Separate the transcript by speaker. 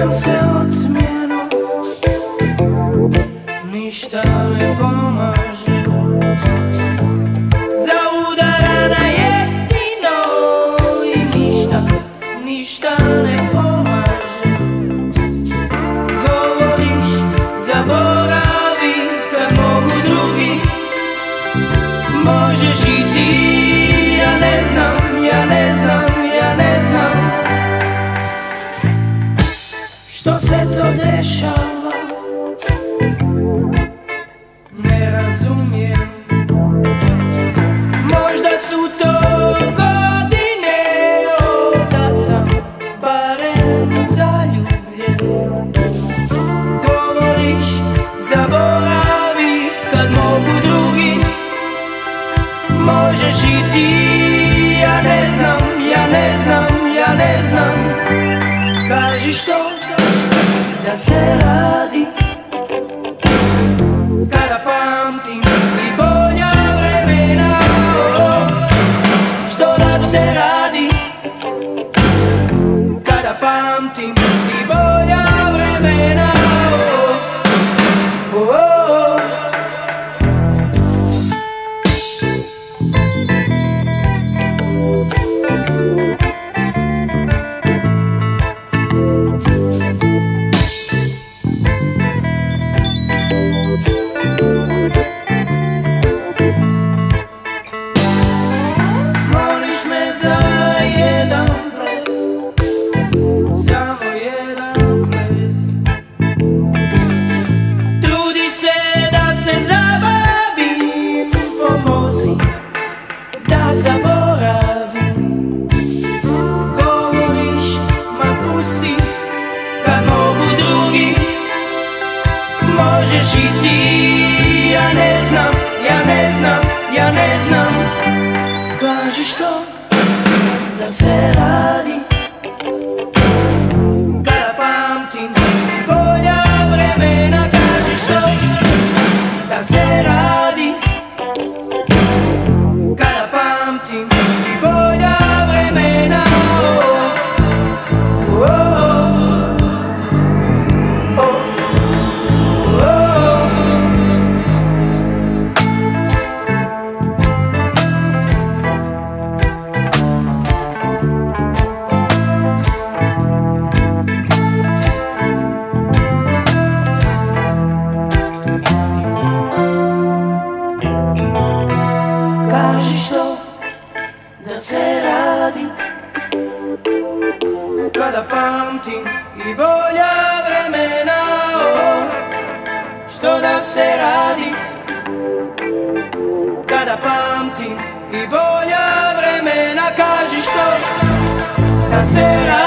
Speaker 1: nam se otmjeno Ništa ne pomaže. Za udara na jeftino I ništa, ništa ne pomaže. Govoriš, zaboravi kad mogu drugi. Možeš special. Da se radi Kada pamtim i bolja vremena Što da se radi Kada pamtim se radi Kada pamtim i bolja vremena o, Što da se radi Kada pamtim i bolja vremena Kaži što da se radi